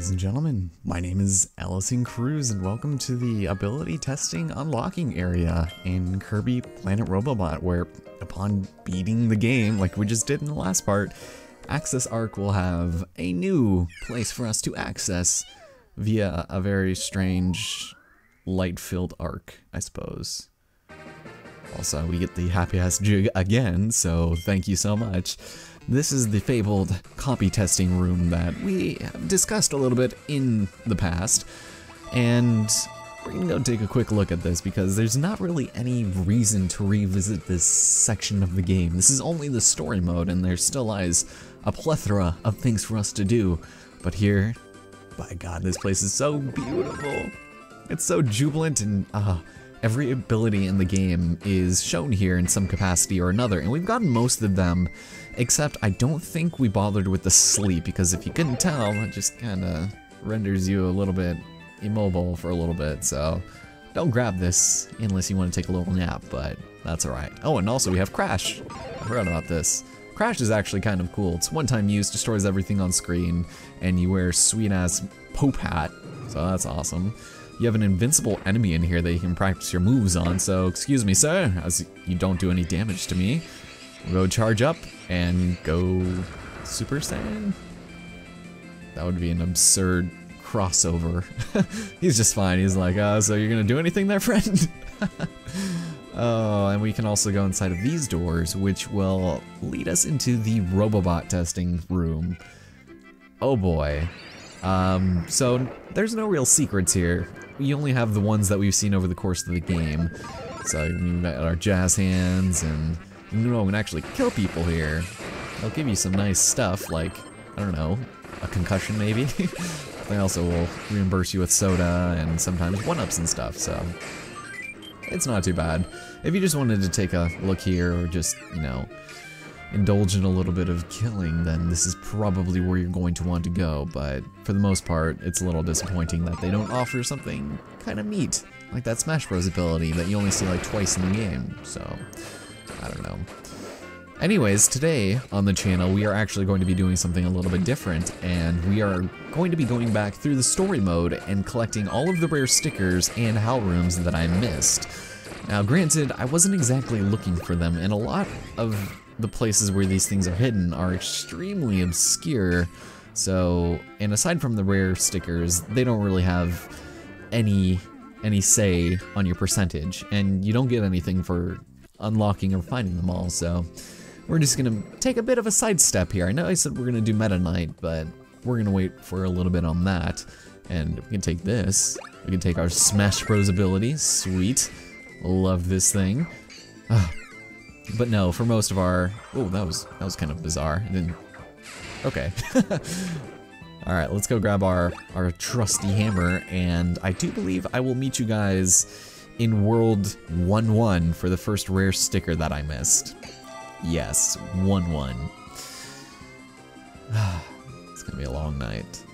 Ladies and gentlemen, my name is Elison Cruz and welcome to the ability testing unlocking area in Kirby Planet Robobot where upon beating the game like we just did in the last part, Access Ark will have a new place for us to access via a very strange light-filled arc, I suppose. Also, we get the happy ass jig again, so thank you so much. This is the fabled copy testing room that we discussed a little bit in the past, and we're gonna go take a quick look at this because there's not really any reason to revisit this section of the game. This is only the story mode, and there still lies a plethora of things for us to do. But here, by God, this place is so beautiful. It's so jubilant and uh, every ability in the game is shown here in some capacity or another, and we've gotten most of them, except I don't think we bothered with the sleep, because if you couldn't tell, it just kind of renders you a little bit immobile for a little bit, so don't grab this unless you want to take a little nap, but that's alright. Oh, and also we have Crash. I forgot about this. Crash is actually kind of cool. It's one-time use, destroys everything on screen, and you wear sweet-ass Pope hat, so that's awesome. You have an invincible enemy in here that you can practice your moves on, so excuse me, sir, as you don't do any damage to me. We'll go charge up and go Super Saiyan? That would be an absurd crossover. He's just fine. He's like, uh, so you're gonna do anything there, friend? oh, and we can also go inside of these doors, which will lead us into the Robobot testing room. Oh boy. Um, so there's no real secrets here. We only have the ones that we've seen over the course of the game. So we've got our jazz hands and you know, we can actually kill people here. They'll give you some nice stuff like, I don't know, a concussion maybe. they also will reimburse you with soda and sometimes one-ups and stuff, so it's not too bad. If you just wanted to take a look here or just, you know, indulge in a little bit of killing, then this is probably where you're going to want to go, but for the most part, it's a little disappointing that they don't offer something kind of neat, like that Smash Bros. ability that you only see like twice in the game, so I don't know. Anyways, today on the channel, we are actually going to be doing something a little bit different, and we are going to be going back through the story mode and collecting all of the rare stickers and HAL rooms that I missed. Now, granted, I wasn't exactly looking for them, and a lot of the places where these things are hidden are extremely obscure, so, and aside from the rare stickers, they don't really have any any say on your percentage, and you don't get anything for unlocking or finding them all, so we're just gonna take a bit of a sidestep here. I know I said we're gonna do Meta Knight, but we're gonna wait for a little bit on that. And we can take this. We can take our Smash Bros ability. Sweet. Love this thing. Uh, but no, for most of our... Oh, that was that was kind of bizarre. Then, okay. Alright, let's go grab our, our trusty hammer, and I do believe I will meet you guys in World 1-1 for the first rare sticker that I missed. Yes, 1-1. it's gonna be a long night.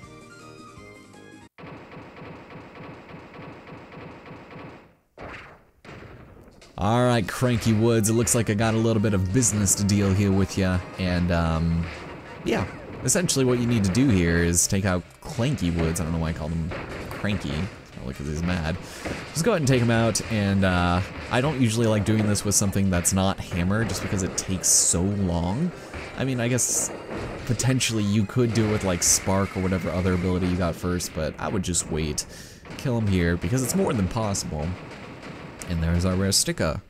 Alright, Cranky Woods, it looks like I got a little bit of business to deal here with you, and um, yeah, essentially what you need to do here is take out Clanky Woods, I don't know why I called him Cranky, probably because he's mad. Just go ahead and take him out, and uh, I don't usually like doing this with something that's not Hammer, just because it takes so long. I mean, I guess potentially you could do it with like Spark or whatever other ability you got first, but I would just wait. Kill him here, because it's more than possible. And there's our rare sticker.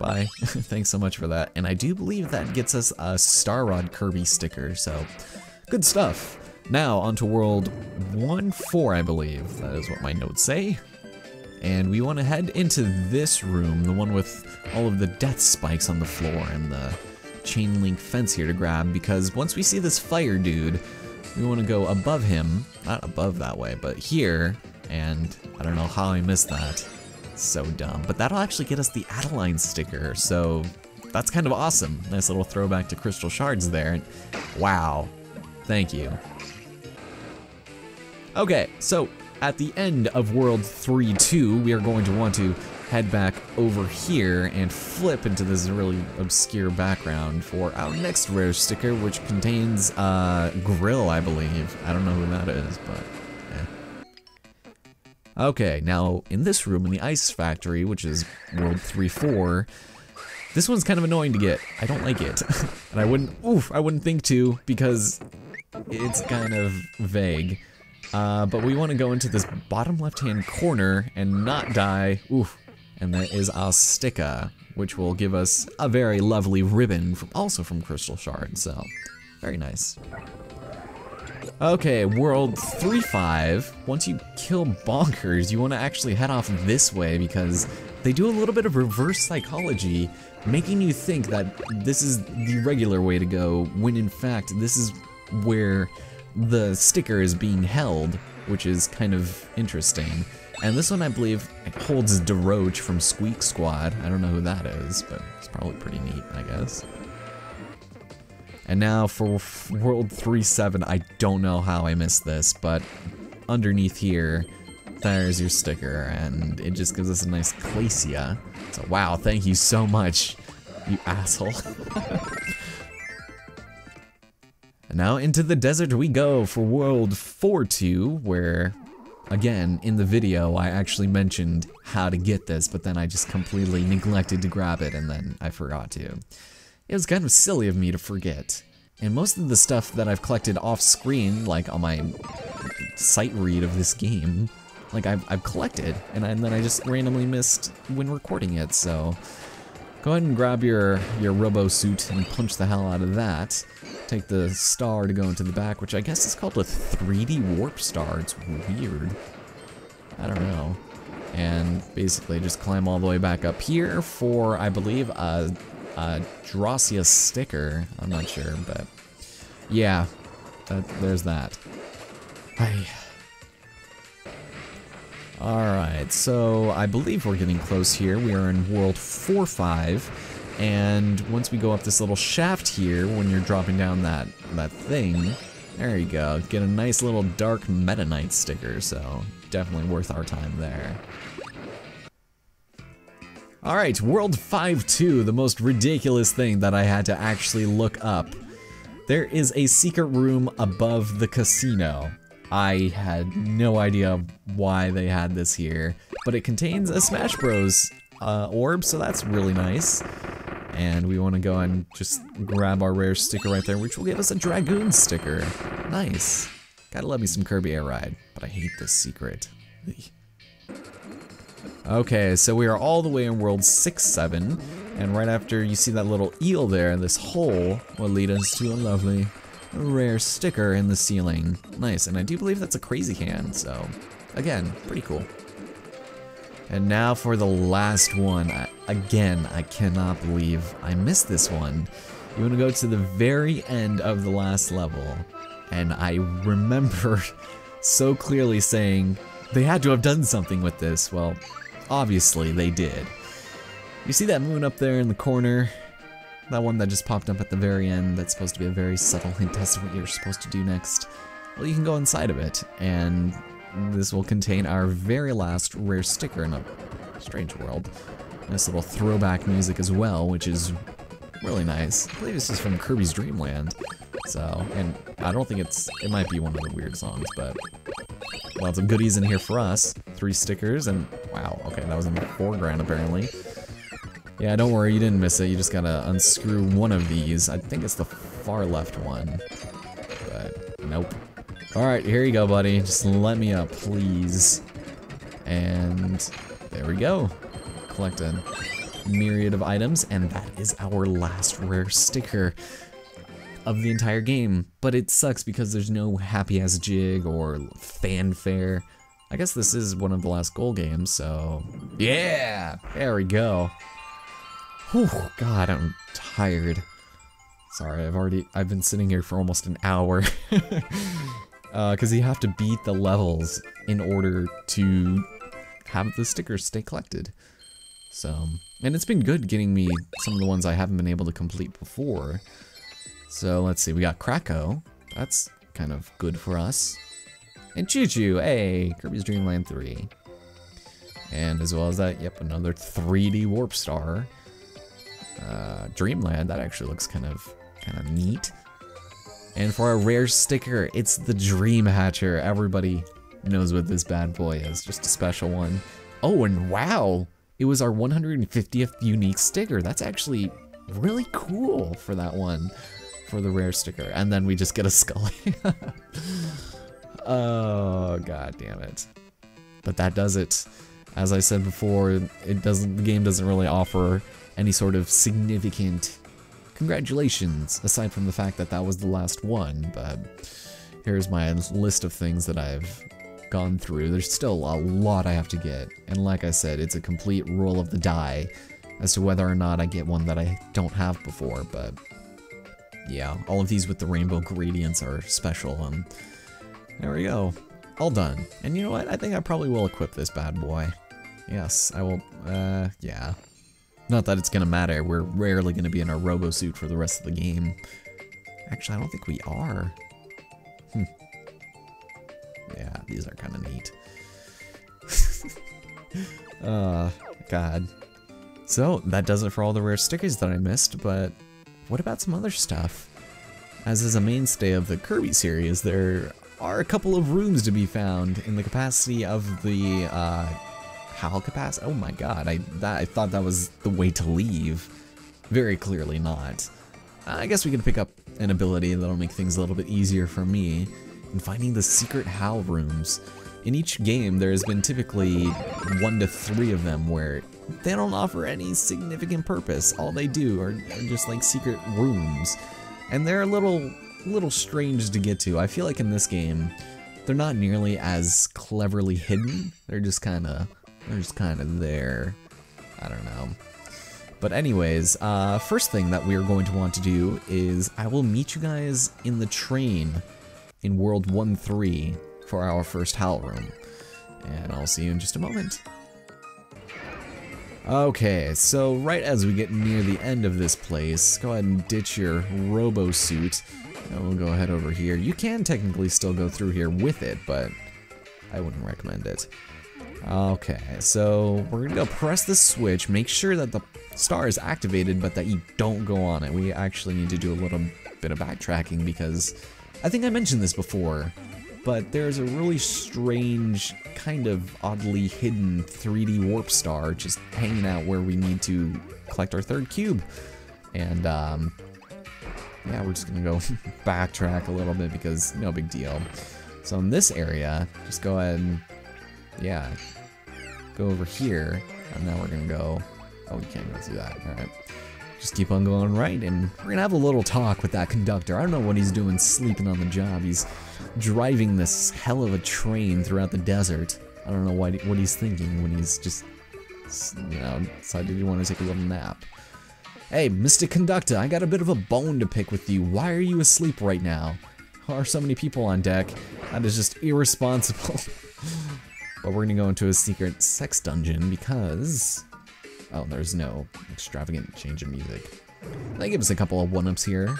Bye. Thanks so much for that. And I do believe that gets us a Star Rod Kirby sticker, so good stuff. Now, onto World 1-4, I believe. That is what my notes say. And we want to head into this room, the one with all of the death spikes on the floor and the chain link fence here to grab, because once we see this fire dude, we want to go above him, not above that way, but here, and I don't know how I missed that. So dumb. But that'll actually get us the Adeleine sticker, so that's kind of awesome. Nice little throwback to Crystal Shards there. And Wow. Thank you. Okay, so at the end of World 3-2, we are going to want to head back over here and flip into this really obscure background for our next rare sticker, which contains uh, Gryll, I believe. I don't know who that is, but. Okay, now in this room in the Ice Factory, which is World 3-4, this one's kind of annoying to get. I don't like it. and I wouldn't, oof, I wouldn't think to because it's kind of vague. Uh, but we want to go into this bottom left-hand corner and not die. Oof. And that is Ostica, which will give us a very lovely ribbon, from, also from Crystal Shard, so very nice. Okay, world 3-5. Once you kill Bonkers, you want to actually head off this way because they do a little bit of reverse psychology, making you think that this is the regular way to go, when in fact this is where the sticker is being held, which is kind of interesting. And this one, I believe, holds Daroach from Squeak Squad. I don't know who that is, but it's probably pretty neat, I guess. And now for World 3-7, I don't know how I missed this, but underneath here, there's your sticker, and it just gives us a nice Glacia. So wow, thank you so much, you asshole. and now into the desert we go for World 4-2, where Again, in the video, I actually mentioned how to get this, but then I just completely neglected to grab it and then I forgot to. It was kind of silly of me to forget. And most of the stuff that I've collected off screen, like on my sight read of this game, like I've, I've collected, and, I, and then I just randomly missed when recording it, so go ahead and grab your, your robo suit and punch the hell out of that. Take the star to go into the back, which I guess is called a 3D warp star. It's weird. I don't know. And basically just climb all the way back up here for, I believe, a, a Drossia sticker. I'm not sure, but yeah, that, there's that. Hi. Alright, so I believe we're getting close here. We are in World 4-5. And once we go up this little shaft here, when you're dropping down that, that thing, there you go. Get a nice little dark Meta Knight sticker, so definitely worth our time there. Alright, World 5-2, the most ridiculous thing that I had to actually look up. There is a secret room above the casino. I had no idea why they had this here, but it contains a Smash Bros. Uh, orb, so that's really nice. And we want to go and just grab our rare sticker right there, which will give us a Dragoon sticker. Nice. Gotta love me some Kirby Air Ride, but I hate this secret. Okay, so we are all the way in World 6-7, and right after you see that little eel there, this hole will lead us to a lovely rare sticker in the ceiling. Nice, and I do believe that's a crazy hand, so again, pretty cool. And now for the last one. I, again, I cannot believe I missed this one. You want to go to the very end of the last level, and I remember so clearly saying they had to have done something with this. Well, obviously they did. You see that moon up there in the corner? That one that just popped up at the very end that's supposed to be a very subtle hint as to what you're supposed to do next. Well, you can go inside of it, and this will contain our very last rare sticker in a strange world. Nice little throwback music as well, which is really nice. I believe this is from Kirby's Dream Land. So, and I don't think it's, it might be one of the weird songs, but lots of goodies in here for us. Three stickers, and wow, okay, that was in the foreground apparently. Yeah, don't worry, you didn't miss it. You just gotta unscrew one of these. I think it's the far left one, but nope. Alright, here you go, buddy. Just let me up, please. And there we go. Collect a myriad of items, and that is our last rare sticker of the entire game. But it sucks because there's no happy ass jig or fanfare. I guess this is one of the last goal games, so yeah, there we go. Whew, God, I'm tired. Sorry, I've already, I've been sitting here for almost an hour. Uh, because uh, you have to beat the levels in order to have the stickers stay collected. So, and it's been good getting me some of the ones I haven't been able to complete before. So let's see, we got Kracko. That's kind of good for us. And ChuChu, hey, Kirby's Dream Land 3. And as well as that, yep, another 3D Warp Star. Uh, Dreamland, that actually looks kind of kind of neat. And for a rare sticker, it's the Dream Hatcher. Everybody knows what this bad boy is, just a special one. Oh, and wow, it was our 150th unique sticker. That's actually really cool for that one, for the rare sticker. And then we just get a Scully. Oh, god damn it. But that does it. As I said before, it doesn't. the game doesn't really offer any sort of significant congratulations, aside from the fact that that was the last one, but here's my list of things that I've gone through. There's still a lot I have to get, and like I said, it's a complete roll of the die as to whether or not I get one that I don't have before, but yeah, all of these with the rainbow gradients are special, and there we go. All done. And you know what? I think I probably will equip this bad boy. Yes, I will, uh, yeah. Not that it's gonna matter, we're rarely gonna be in our robo suit for the rest of the game. Actually, I don't think we are. Hmm. Yeah, these are kind of neat. uh, God. So, that does it for all the rare stickers that I missed, but what about some other stuff? As is a mainstay of the Kirby series, there are a couple of rooms to be found in the capacity of the uh, HAL capacity. Oh my god, I that I thought that was the way to leave. Very clearly not. I guess we can pick up an ability that'll make things a little bit easier for me in finding the secret HAL rooms. In each game, there has been typically one to three of them where they don't offer any significant purpose. All they do are, are just like secret rooms. And they're a little, little strange to get to. I feel like in this game, they're not nearly as cleverly hidden. They're just kind of they're just kind of there. I don't know. But anyways, uh, first thing that we're going to want to do is I will meet you guys in the train in World 1-3 for our first HAL room. And I'll see you in just a moment. Okay, so right as we get near the end of this place, go ahead and ditch your robo suit. And we'll go ahead over here. You can technically still go through here with it, but I wouldn't recommend it. Okay, so we're gonna go press the switch, make sure that the star is activated, but that you don't go on it. We actually need to do a little bit of backtracking because I think I mentioned this before, but there's a really strange, kind of oddly hidden 3D warp star just hanging out where we need to collect our third cube. And, um, yeah, we're just gonna go backtrack a little bit because no big deal. So in this area, just go ahead and yeah, go over here, and now we're gonna go, oh, we can't go through that, all right. Just keep on going right, and we're gonna have a little talk with that conductor. I don't know what he's doing sleeping on the job. He's driving this hell of a train throughout the desert. I don't know what, what he's thinking when he's just, you know, decided he wanted to take a little nap. Hey, Mr. Conductor, I got a bit of a bone to pick with you. Why are you asleep right now? Are so many people on deck? That is just irresponsible. But we're gonna go into a secret sex dungeon because... Oh, there's no extravagant change in music. They give us a couple of one-ups here.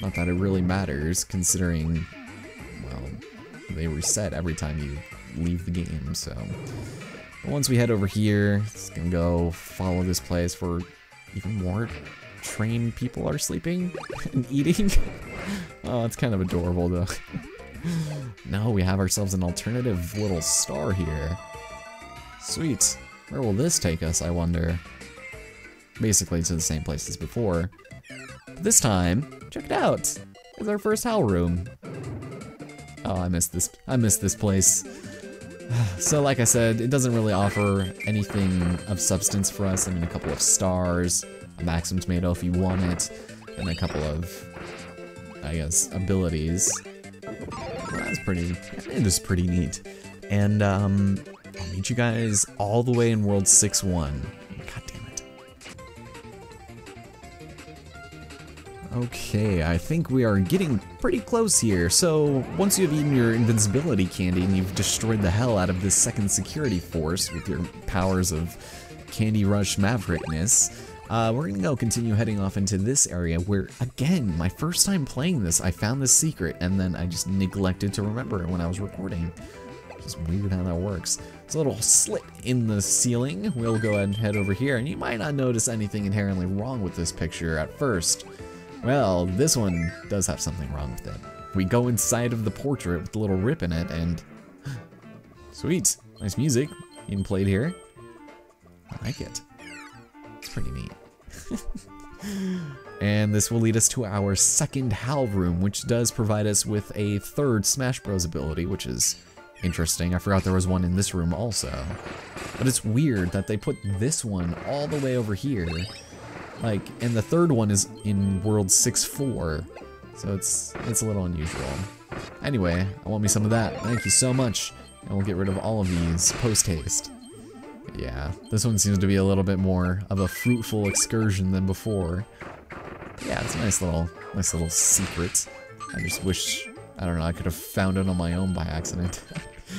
Not that it really matters, considering, well, they reset every time you leave the game, so... But once we head over here, it's gonna go follow this place where even more trained people are sleeping and eating. oh, it's kind of adorable though. now we have ourselves an alternative little star here. Sweet. Where will this take us, I wonder? Basically to the same place as before. But this time, check it out. It's our first HAL room. Oh, I missed this. I missed this place. So like I said, it doesn't really offer anything of substance for us. I mean, a couple of stars, a Maxim Tomato if you want it, and a couple of, I guess, abilities that's pretty, it is pretty neat. And um, I'll meet you guys all the way in World 6-1. Okay, I think we are getting pretty close here. So once you have eaten your invincibility candy and you've destroyed the hell out of this second security force with your powers of Candy Rush Maverickness, uh, we're gonna go continue heading off into this area where, again, my first time playing this, I found this secret and then I just neglected to remember it when I was recording. It's weird how that works. It's a little slit in the ceiling. We'll go ahead and head over here, and you might not notice anything inherently wrong with this picture at first. Well, this one does have something wrong with it. We go inside of the portrait with the little rip in it, and sweet, nice music being played here. I like it. It's pretty neat. and this will lead us to our second HAL room, which does provide us with a third Smash Bros ability, which is interesting. I forgot there was one in this room also. But it's weird that they put this one all the way over here. Like, and the third one is in World 6-4. So it's it's a little unusual. Anyway, I want me some of that. Thank you so much. And we'll get rid of all of these post-haste. Yeah, this one seems to be a little bit more of a fruitful excursion than before. Yeah, it's a nice little, nice little secret. I just wish, I don't know, I could have found it on my own by accident.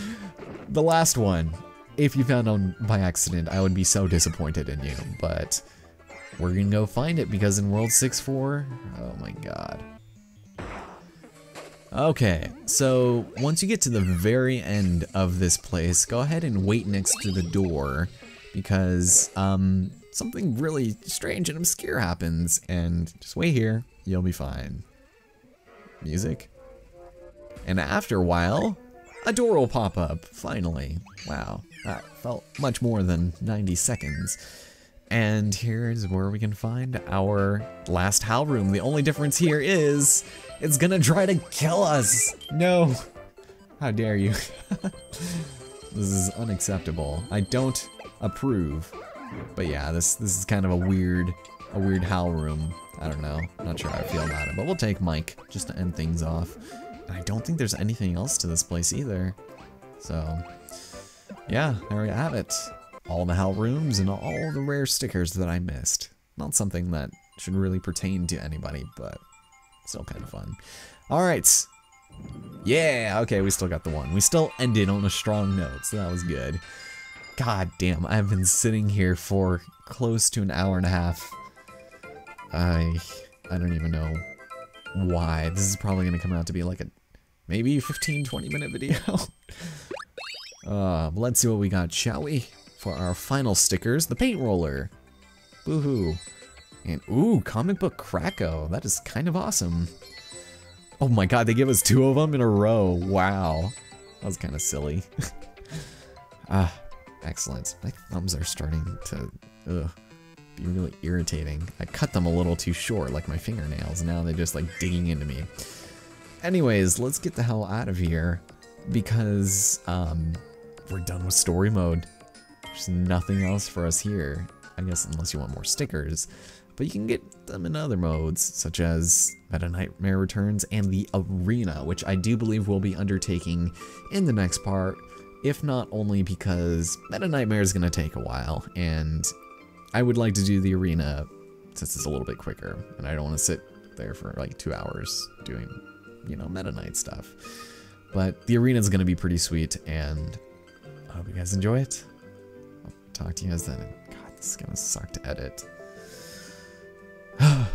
the last one, if you found it by accident, I would be so disappointed in you, but we're gonna go find it because in World 6-4, oh my god. Okay, so once you get to the very end of this place, go ahead and wait next to the door because um, something really strange and obscure happens and just wait here, you'll be fine. Music? And after a while, a door will pop up, finally. Wow, that felt much more than 90 seconds. And here's where we can find our last HAL room. The only difference here is it's gonna try to kill us. No. How dare you. this is unacceptable. I don't approve. But yeah, this this is kind of a weird a weird HAL room. I don't know. Not sure how I feel about it. But we'll take Mike just to end things off. And I don't think there's anything else to this place either. So yeah, there we have it all the HAL rooms and all the rare stickers that I missed. Not something that should really pertain to anybody, but still kind of fun. Alright. Yeah, okay, we still got the one. We still ended on a strong note, so that was good. God damn, I've been sitting here for close to an hour and a half. I I don't even know why. This is probably going to come out to be like a maybe 15, 20 minute video. uh, let's see what we got, shall we? For our final stickers, the paint roller. Boohoo. And ooh, comic book Kracko. That is kind of awesome. Oh my god, they give us two of them in a row. Wow. That was kind of silly. ah, excellent. My thumbs are starting to ugh, be really irritating. I cut them a little too short, like my fingernails. Now they're just like digging into me. Anyways, let's get the hell out of here because um, we're done with story mode. There's nothing else for us here, I guess unless you want more stickers. But you can get them in other modes, such as Meta Knightmare Returns and the Arena, which I do believe we'll be undertaking in the next part, if not only because Meta Knightmare is going to take a while, and I would like to do the Arena since it's a little bit quicker, and I don't want to sit there for like two hours doing, you know, Meta Knight stuff. But the Arena is going to be pretty sweet, and I hope you guys enjoy it talk to you guys then. God, this is gonna suck to edit.